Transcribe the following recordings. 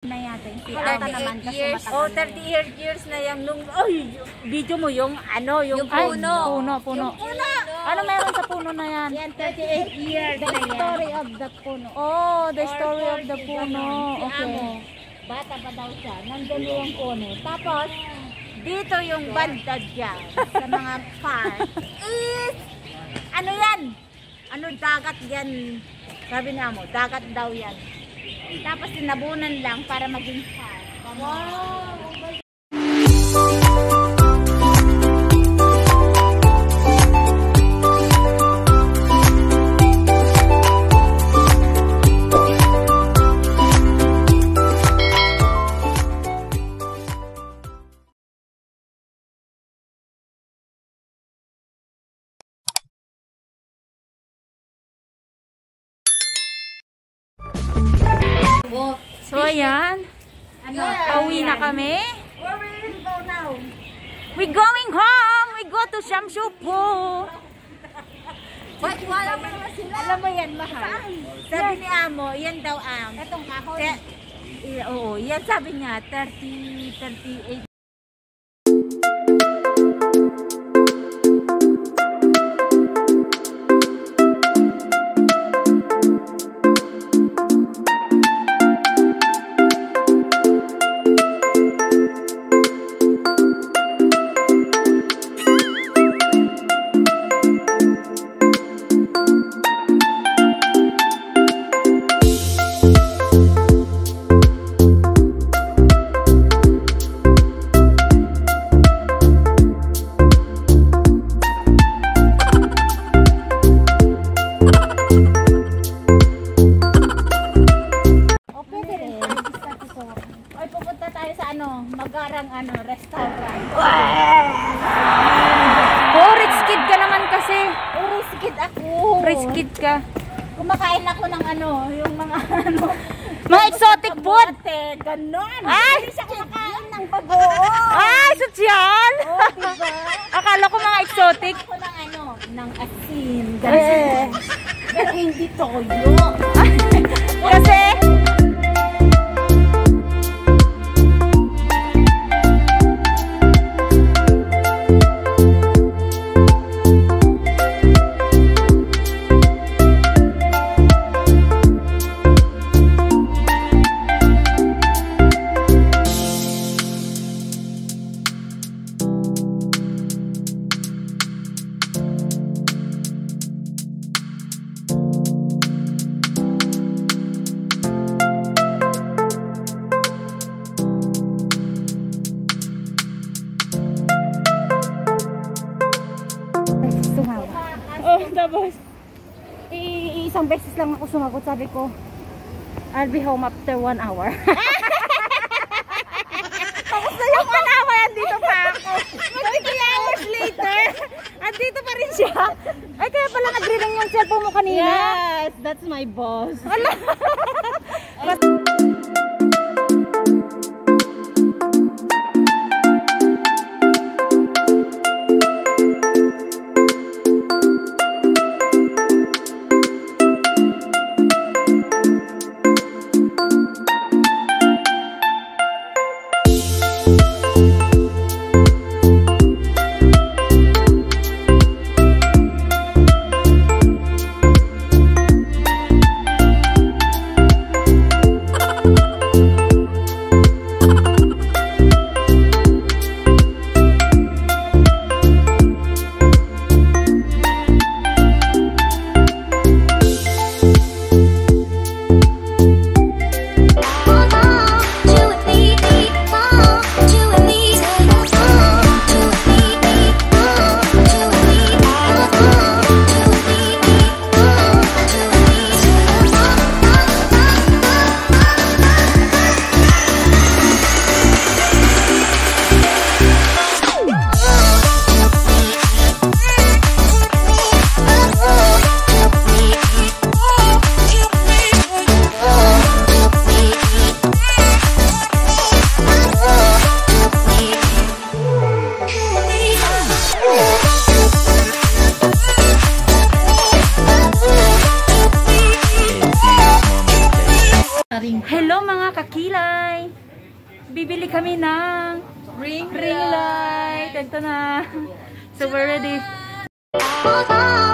na yata. Si 38 Ata naman kasi years. matagal Oh, na 30 years, years na yung nung, ay, video mo yung ano, yung, Yung Ay, puno. puno, puno. Ano meron sa puno na yan? Yan, 38 years The na yan. story of the puno. Oh, the story of the puno. Okay. Amo, bata pa daw siya, nandun yung puno. Tapos, dito yung banda dyan, sa mga farm, is, ano yan? Ano dagat yan? Sabi niya mo, dagat daw yan. Tapos sinabunan lang para maging farm. Wow! So, ayan. Ano? Pauwi na kami. Where will you go now? We going home. We go to Shamshupo. Wait, wala mo naman sila. Alam mo yan, mahal. Sabi ni Amo, yan daw ang... Itong kahoy. Eh, oo, yan sabi niya, 30, 38. Kid ka. Kumakain ako ng ano, yung mga ano. Mga exotic food. Ganon. Ay! Hindi siya kumakain ng bagoong. Ay, sosyal. Oh, diba? Akala ko mga exotic. Ako ng ano, ng asin. Ganon. Pero hindi toyo. Kasi, isang beses lang ako sumagot. Sabi ko, I'll be home after one hour. Tapos na yung one hour, andito pa ako. Mag three hours later, andito pa rin siya. Ay, kaya pala nag-ring yung cellphone mo kanina. yes, that's my boss. bibili kami ng Ring, ring light. Ito na. So we're ready. Kaya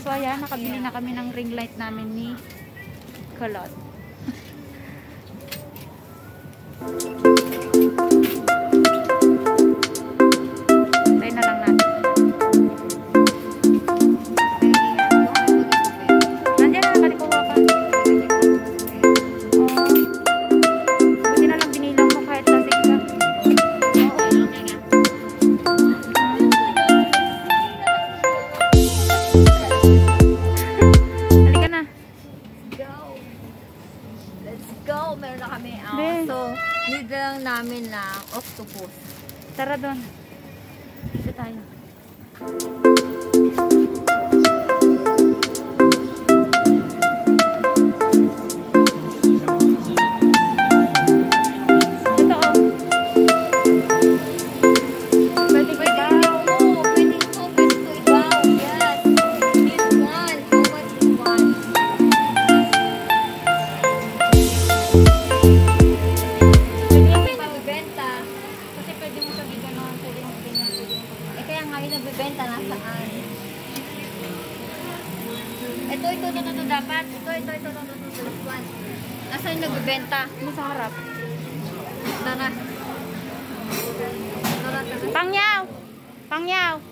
So ayan, nakabili na kami ng ring light namin ni Kulot. Tara doon. Dito tayo. Ito, ito, ito, ito, ito, dapat. Ito, ito, ito, ito, ito, ito, one. Nasaan yung nagbibenta? Ano sa harap? Tara, tara. Pangyaw! Pangyaw!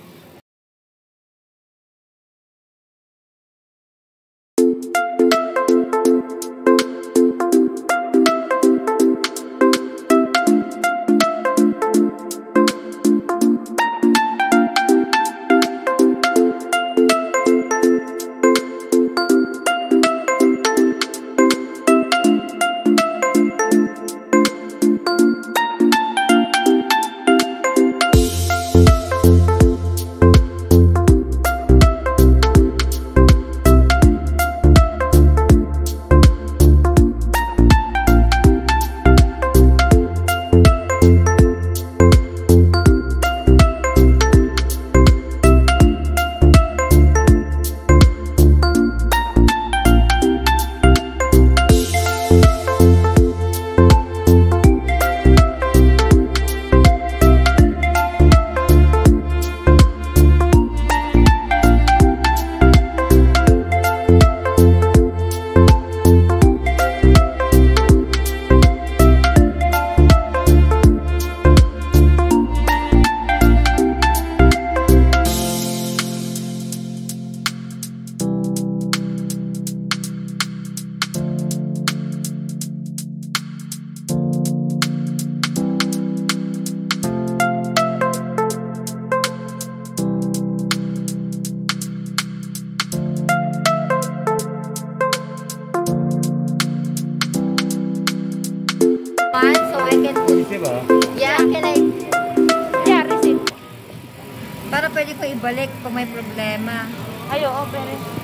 ibalik pag may problema. Ay, oo, pero...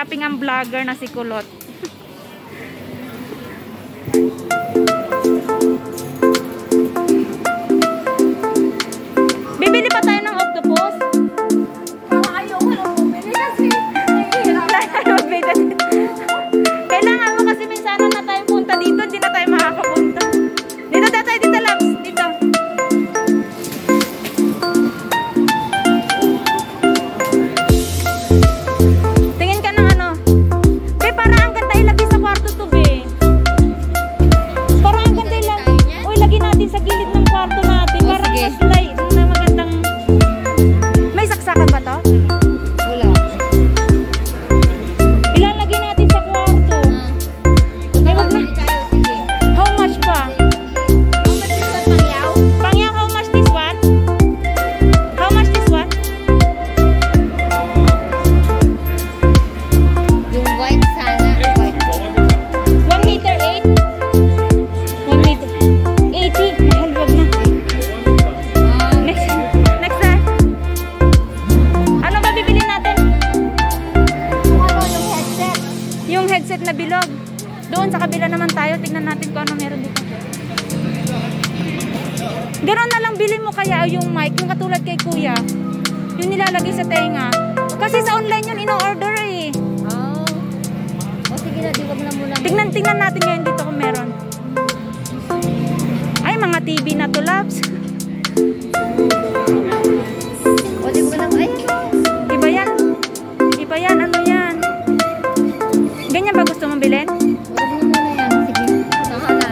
shopping ang vlogger na si Kulot. Bibili pa tayo ng octopus? okay Yung nilalagay sa tenga. Kasi sa online yun, ino-order eh. Oh. O sige na, tingnan na muna. Tingnan, tingnan natin ngayon dito kung meron. Ay, mga TV na to, loves. o, di mo lang, ay. Iba yan. Ano yan. Ganyan ba gusto mong bilhin? Huwag mo na yan. Sige. Saka na.